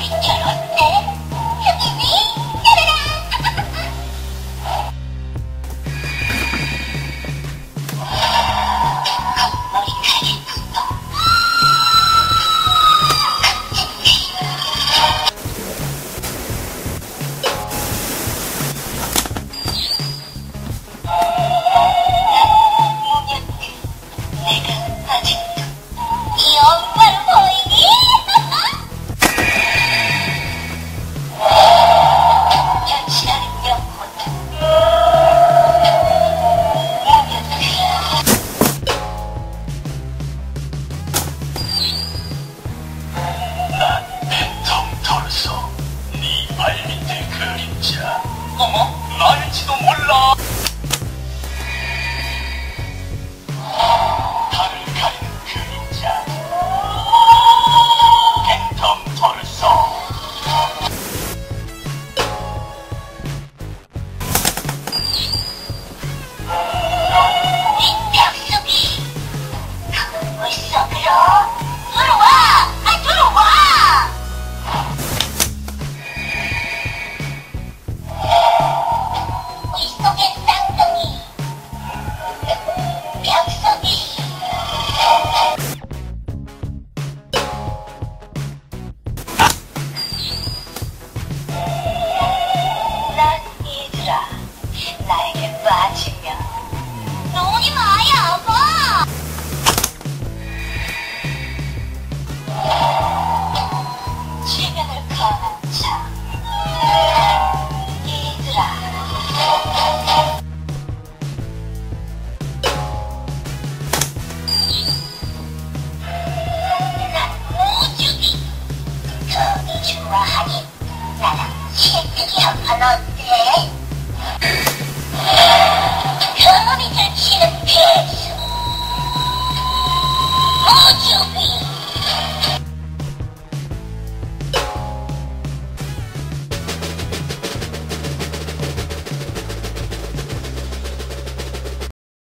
いんろって。 좋아하니 나랑 실패기 한판 어때?